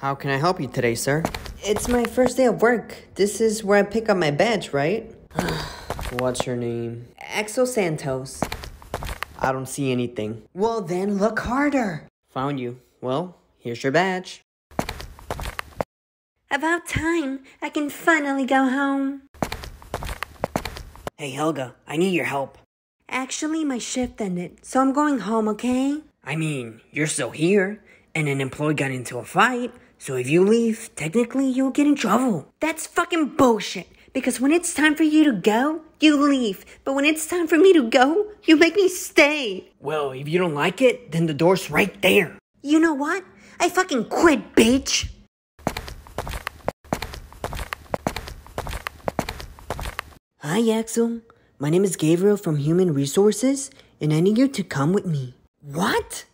How can I help you today, sir? It's my first day of work. This is where I pick up my badge, right? What's your name? Axel Santos. I don't see anything. Well, then look harder. Found you. Well, here's your badge. About time. I can finally go home. Hey, Helga, I need your help. Actually, my shift ended, so I'm going home, okay? I mean, you're still here, and an employee got into a fight, so if you leave, technically you'll get in trouble. That's fucking bullshit. Because when it's time for you to go, you leave. But when it's time for me to go, you make me stay. Well, if you don't like it, then the door's right there. You know what? I fucking quit, bitch. Hi, Axel. My name is Gabriel from Human Resources, and I need you to come with me. What?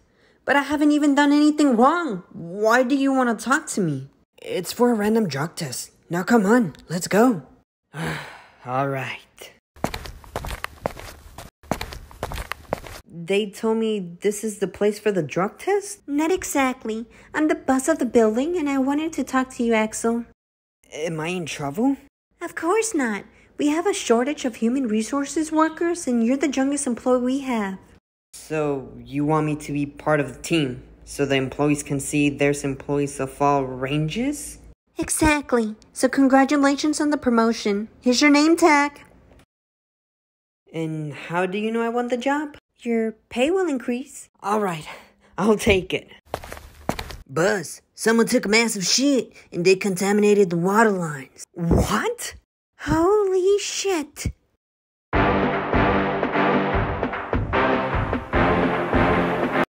But I haven't even done anything wrong. Why do you want to talk to me? It's for a random drug test. Now come on, let's go. All right. They told me this is the place for the drug test? Not exactly. I'm the boss of the building, and I wanted to talk to you, Axel. Am I in trouble? Of course not. We have a shortage of human resources workers, and you're the youngest employee we have. So, you want me to be part of the team so the employees can see there's employees of all ranges? Exactly. So, congratulations on the promotion. Here's your name tag. And how do you know I want the job? Your pay will increase. All right, I'll take it. Buzz, someone took a massive shit and they contaminated the water lines. What? Holy shit.